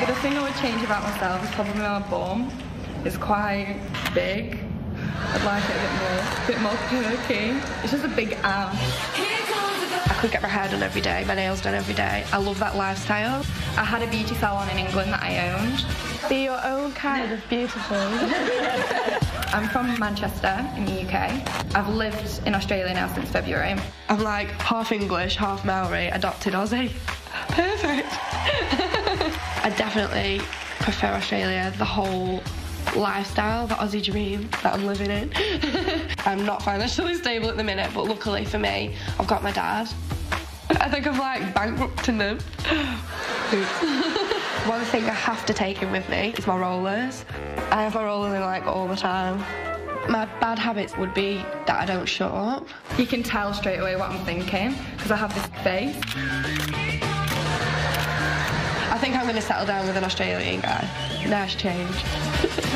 The thing I would change about myself is probably my bum. It's quite big. I'd like it a bit more, a bit more perky. It's just a big ass. I could get my hair done every day, my nails done every day. I love that lifestyle. I had a beauty salon in England that I owned. Be your own kind of beautiful. I'm from Manchester in the UK. I've lived in Australia now since February. I'm like half English, half Maori, adopted Aussie. Perfect. I definitely prefer Australia, the whole lifestyle, the Aussie dream that I'm living in. I'm not financially stable at the minute, but luckily for me, I've got my dad. I think I'm like bankrupting them. One thing I have to take in with me is my rollers. I have my rollers in like all the time. My bad habits would be that I don't shut up. You can tell straight away what I'm thinking because I have this face. I think I'm going to settle down with an Australian guy. Nice change.